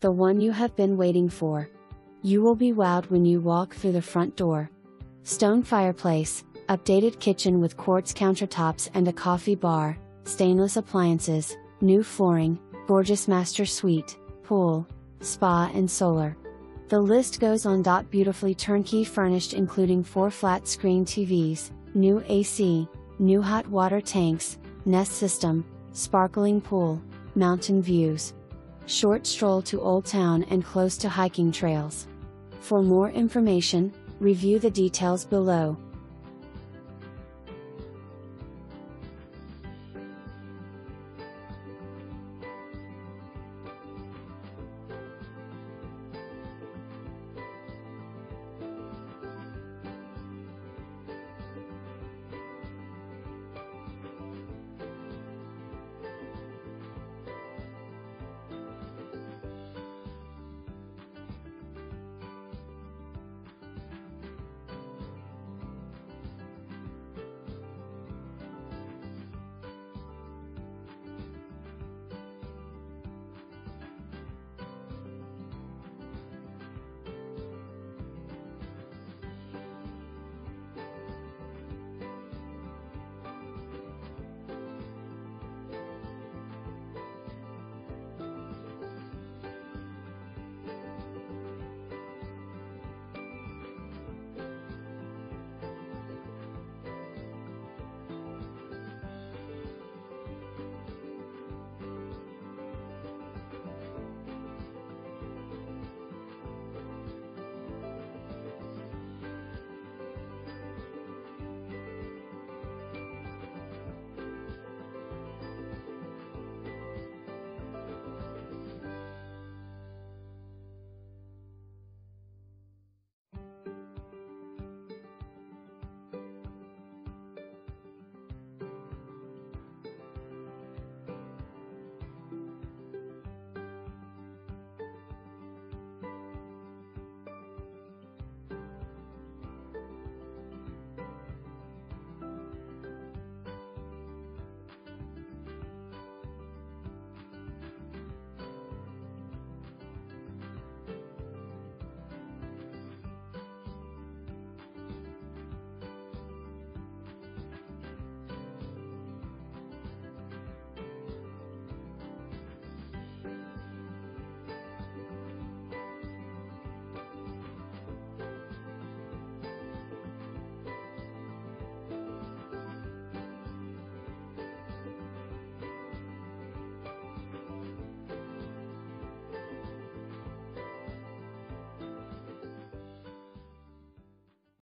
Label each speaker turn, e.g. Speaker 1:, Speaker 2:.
Speaker 1: the one you have been waiting for. You will be wowed when you walk through the front door. Stone fireplace, updated kitchen with quartz countertops and a coffee bar, stainless appliances, new flooring, gorgeous master suite, pool, spa, and solar. The list goes on. Beautifully turnkey furnished, including four flat screen TVs, new AC, new hot water tanks, Nest system, sparkling pool, mountain views. Short stroll to Old Town and close to hiking trails. For more information, review the details below.